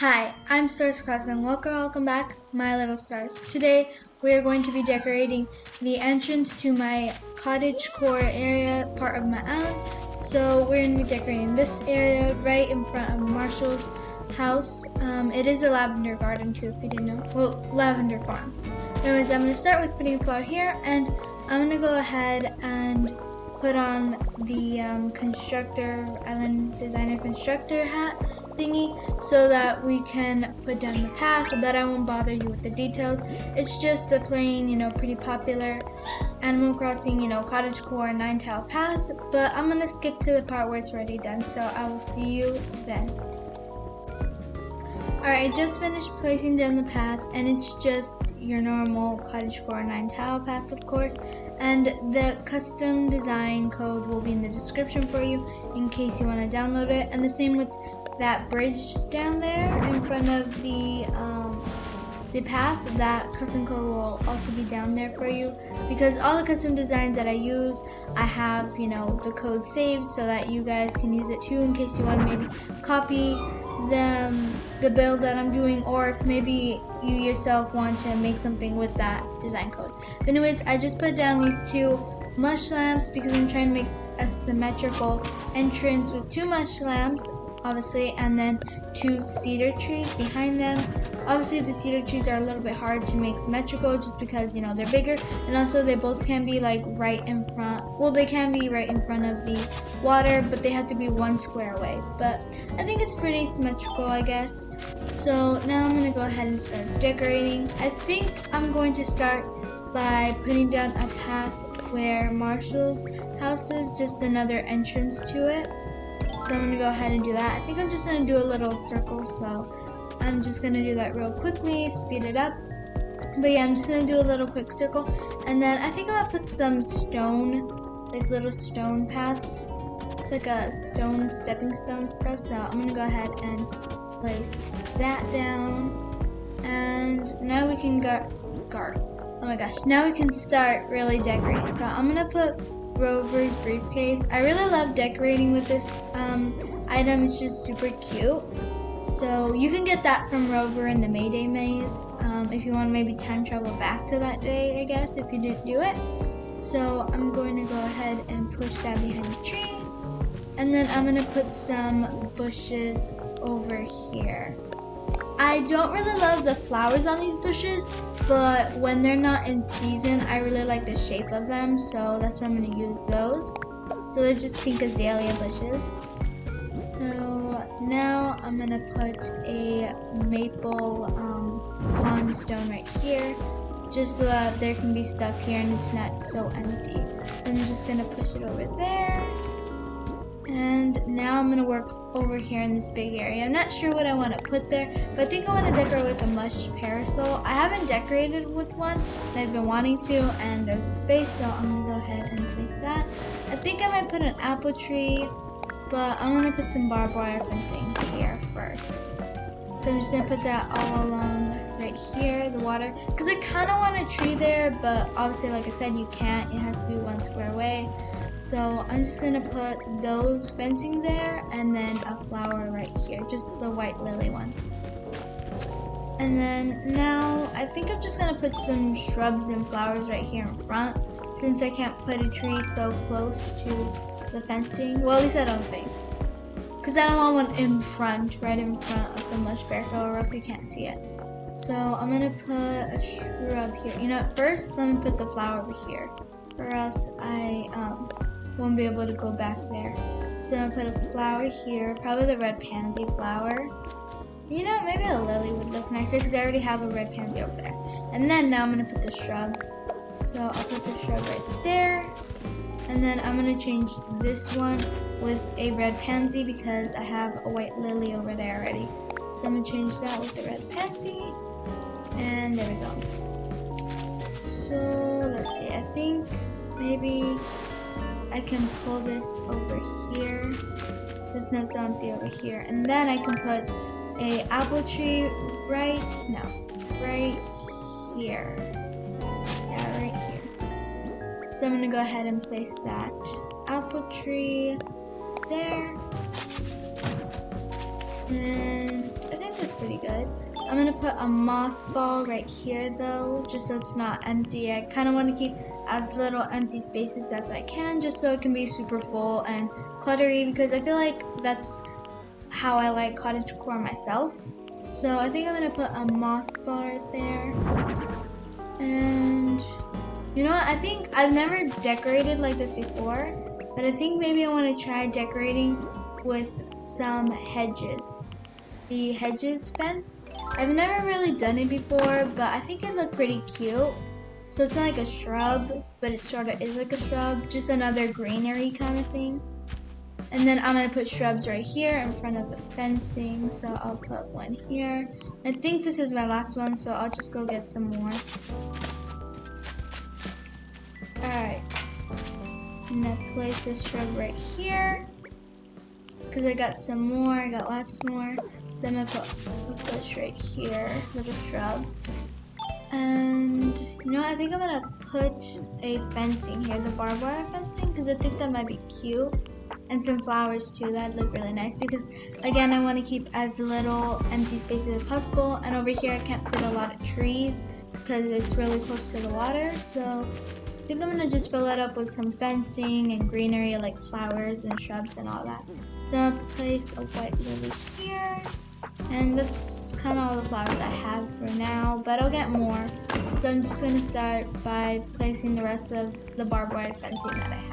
Hi, I'm Starrs Crossing welcome, welcome back, my little stars. Today we are going to be decorating the entrance to my cottage core area, part of my island. So we're going to be decorating this area right in front of Marshall's house. Um, it is a lavender garden too, if you didn't know. Well, lavender farm. Anyways, I'm going to start with putting a flower here, and I'm going to go ahead and put on the um, constructor, island designer constructor hat thingy so that we can put down the path, but I won't bother you with the details. It's just the plain, you know, pretty popular Animal Crossing, you know, cottage core nine tile path, but I'm gonna skip to the part where it's already done, so I will see you then. Alright, I just finished placing down the path and it's just your normal cottage core 9 tile path of course and the custom design code will be in the description for you in case you want to download it and the same with that bridge down there in front of the um, the path that custom code will also be down there for you because all the custom designs that I use I have you know the code saved so that you guys can use it too in case you want to maybe copy the, the build that I'm doing or if maybe you yourself want to make something with that design code. But anyways, I just put down these two mush lamps because I'm trying to make a symmetrical entrance with two mush lamps obviously and then two cedar trees behind them. Obviously the cedar trees are a little bit hard to make symmetrical just because you know they're bigger and also they both can be like right in front well they can be right in front of the water but they have to be one square away but I think it's pretty symmetrical I guess. So now I'm gonna go ahead and start decorating. I think I'm going to start by putting down a path where Marshall's house is just another entrance to it so I'm gonna go ahead and do that. I think I'm just gonna do a little circle, so I'm just gonna do that real quickly, speed it up. But yeah, I'm just gonna do a little quick circle. And then I think I'm gonna put some stone, like little stone paths. It's like a stone stepping stone stuff. So I'm gonna go ahead and place that down. And now we can go, start. Oh my gosh, now we can start really decorating. So I'm gonna put Rover's briefcase. I really love decorating with this um, item. It's just super cute. So you can get that from Rover in the Mayday Maze um, if you want to maybe time travel back to that day, I guess, if you didn't do it. So I'm going to go ahead and push that behind the tree. And then I'm going to put some bushes over here. I don't really love the flowers on these bushes, but when they're not in season, I really like the shape of them, so that's why I'm to use those. So they're just pink azalea bushes. So now I'm to put a maple um, pond stone right here, just so that there can be stuff here and it's not so empty. I'm just to push it over there. And now I'm gonna work over here in this big area. I'm not sure what I want to put there, but I think I want to decorate with a mush parasol. I haven't decorated with one, I've been wanting to, and there's a space, so I'm gonna go ahead and place that. I think I might put an apple tree, but I'm gonna put some barbed wire fencing here first. So I'm just gonna put that all along right here, the water, because I kind of want a tree there, but obviously, like I said, you can't. It has to be one square away. So I'm just gonna put those fencing there and then a flower right here, just the white lily one. And then now I think I'm just gonna put some shrubs and flowers right here in front since I can't put a tree so close to the fencing. Well, at least I don't think. Because I don't want one in front, right in front of the mush parasol or else you can't see it. So I'm gonna put a shrub here. You know, first let me put the flower over here or else I um, won't be able to go back there. So I'm gonna put a flower here, probably the red pansy flower. You know, maybe a lily would look nicer because I already have a red pansy over there. And then now I'm gonna put the shrub. So I'll put the shrub right there. And then I'm gonna change this one with a red pansy because I have a white lily over there already. So I'm gonna change that with the red pansy. And there we go. So let's see, I think maybe I can pull this over here. Not so empty over here. And then I can put a apple tree right, no, right here. Yeah, right here. So I'm gonna go ahead and place that apple tree there. And I think that's pretty good. I'm gonna put a moss ball right here though, just so it's not empty. I kind of want to keep as little empty spaces as I can, just so it can be super full and cluttery because I feel like that's how I like cottage core myself. So I think I'm gonna put a moss right there. And you know what, I think I've never decorated like this before, but I think maybe I wanna try decorating with some hedges. The hedges fence. I've never really done it before, but I think it looked pretty cute. So it's not like a shrub, but it sort of is like a shrub, just another greenery kind of thing. And then I'm gonna put shrubs right here in front of the fencing. So I'll put one here. I think this is my last one, so I'll just go get some more. Alright. I'm gonna place this shrub right here. Cause I got some more, I got lots more. So I'm gonna put a bush right here, little shrub. And you know, I think I'm gonna put a fencing here, the barbed wire fencing, because I think that might be cute. And some flowers too that look really nice because again I want to keep as little empty spaces as possible. And over here I can't fit a lot of trees because it's really close to the water. So I think I'm gonna just fill it up with some fencing and greenery like flowers and shrubs and all that. So I'm gonna place a white lily here. And that's kind of all the flowers I have for now but I'll get more so I'm just gonna start by placing the rest of the barbed wire fencing that I have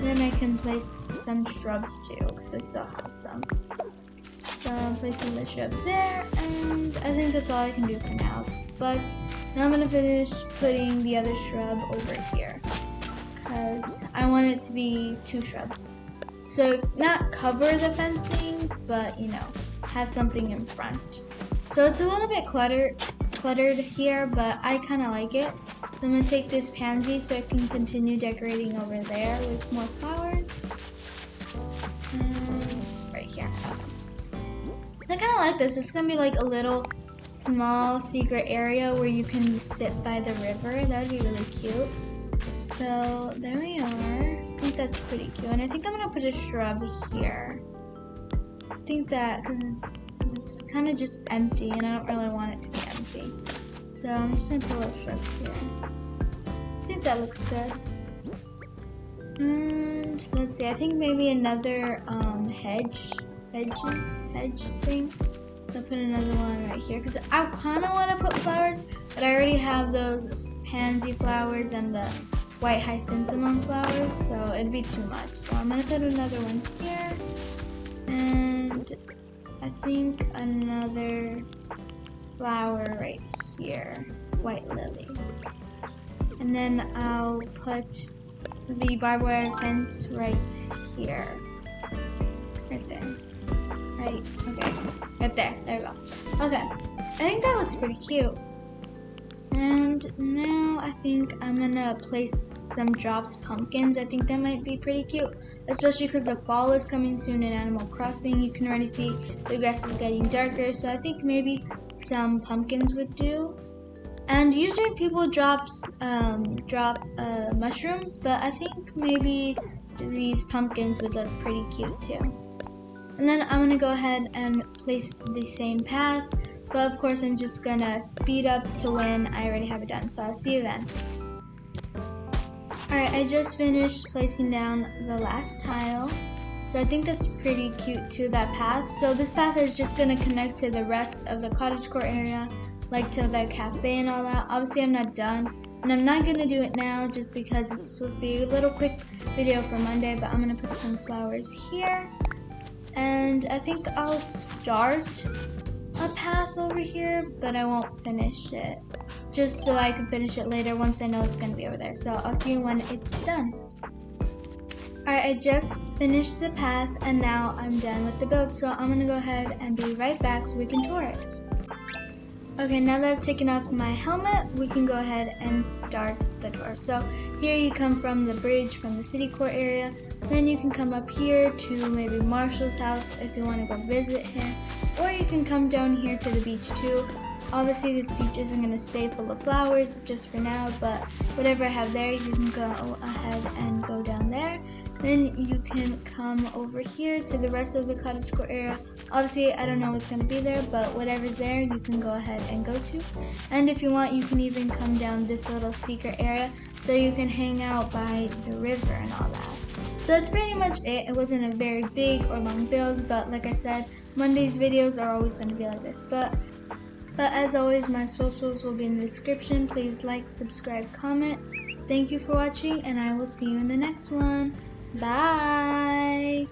then I can place some shrubs too, because I still have some. So I'm placing the shrub there, and I think that's all I can do for now. But now I'm going to finish putting the other shrub over here, because I want it to be two shrubs. So not cover the fencing, but you know, have something in front. So it's a little bit cluttered, cluttered here, but I kind of like it. So I'm going to take this pansy so I can continue decorating over there with more flowers. And right here. I kind of like this. It's going to be like a little small secret area where you can sit by the river. That would be really cute. So there we are. I think that's pretty cute. And I think I'm going to put a shrub here. I think that, because it's, it's kind of just empty and I don't really want it to be empty. So I'm just gonna put a little shrub here. I think that looks good. And let's see, I think maybe another um, hedge, hedges, hedge thing. So I'll put another one right here because I kind of want to put flowers, but I already have those pansy flowers and the white hyacinthemum flowers, so it'd be too much. So I'm gonna put another one here, and I think another flower right here, white lily. And then I'll put the barbed wire fence right here. Right there. Right, okay. Right there, there we go. Okay, I think that looks pretty cute. And now I think I'm gonna place some dropped pumpkins. I think that might be pretty cute, especially because the fall is coming soon in Animal Crossing. You can already see the grass is getting darker, so I think maybe some pumpkins would do. And usually people drops um, drop uh, mushrooms, but I think maybe these pumpkins would look pretty cute too. And then I'm gonna go ahead and place the same path, but of course I'm just gonna speed up to when I already have it done. So I'll see you then. Alright, I just finished placing down the last tile. So I think that's pretty cute too, that path. So this path is just gonna connect to the rest of the cottage core area, like to the cafe and all that. Obviously I'm not done. And I'm not gonna do it now just because it's supposed to be a little quick video for Monday, but I'm gonna put some flowers here. And I think I'll start a path over here, but I won't finish it. Just so I can finish it later once I know it's gonna be over there. So I'll see you when it's done. Alright, I just finished the path and now I'm done with the build. So I'm gonna go ahead and be right back so we can tour it. Okay, now that I've taken off my helmet, we can go ahead and start the tour. So here you come from the bridge from the city core area. Then you can come up here to maybe Marshall's house if you want to go visit him. Or you can come down here to the beach too. Obviously this beach isn't going to stay full of flowers just for now, but whatever I have there, you can go ahead and go down there. then you can come over here to the rest of the cottagecore area. Obviously, I don't know what's going to be there, but whatever's there, you can go ahead and go to. And if you want, you can even come down this little secret area so you can hang out by the river and all that. So that's pretty much it. It wasn't a very big or long build, but like I said, Monday's videos are always going to be like this. But but as always, my socials will be in the description. Please like, subscribe, comment. Thank you for watching, and I will see you in the next one. Bye!